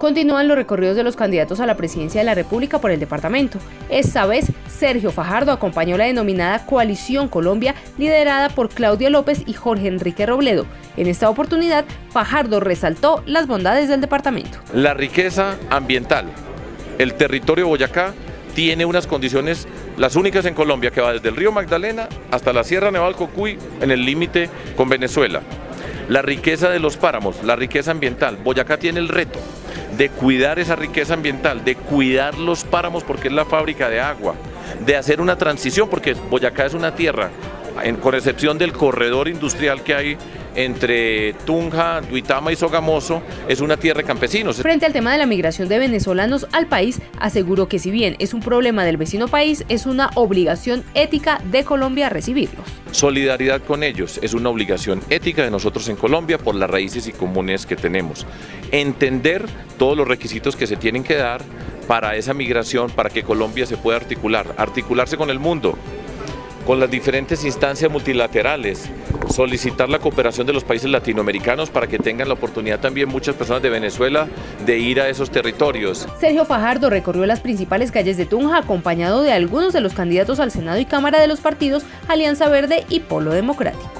Continúan los recorridos de los candidatos a la presidencia de la República por el departamento. Esta vez, Sergio Fajardo acompañó la denominada Coalición Colombia, liderada por Claudia López y Jorge Enrique Robledo. En esta oportunidad, Fajardo resaltó las bondades del departamento. La riqueza ambiental. El territorio Boyacá tiene unas condiciones, las únicas en Colombia, que va desde el río Magdalena hasta la Sierra Nevada Cocuy, en el límite con Venezuela. La riqueza de los páramos, la riqueza ambiental. Boyacá tiene el reto de cuidar esa riqueza ambiental, de cuidar los páramos porque es la fábrica de agua, de hacer una transición porque Boyacá es una tierra, con excepción del corredor industrial que hay entre Tunja, Duitama y Sogamoso es una tierra de campesinos. Frente al tema de la migración de venezolanos al país, aseguró que si bien es un problema del vecino país, es una obligación ética de Colombia recibirlos. Solidaridad con ellos es una obligación ética de nosotros en Colombia por las raíces y comunes que tenemos. Entender todos los requisitos que se tienen que dar para esa migración, para que Colombia se pueda articular, articularse con el mundo, con las diferentes instancias multilaterales, solicitar la cooperación de los países latinoamericanos para que tengan la oportunidad también muchas personas de Venezuela de ir a esos territorios. Sergio Fajardo recorrió las principales calles de Tunja acompañado de algunos de los candidatos al Senado y Cámara de los partidos Alianza Verde y Polo Democrático.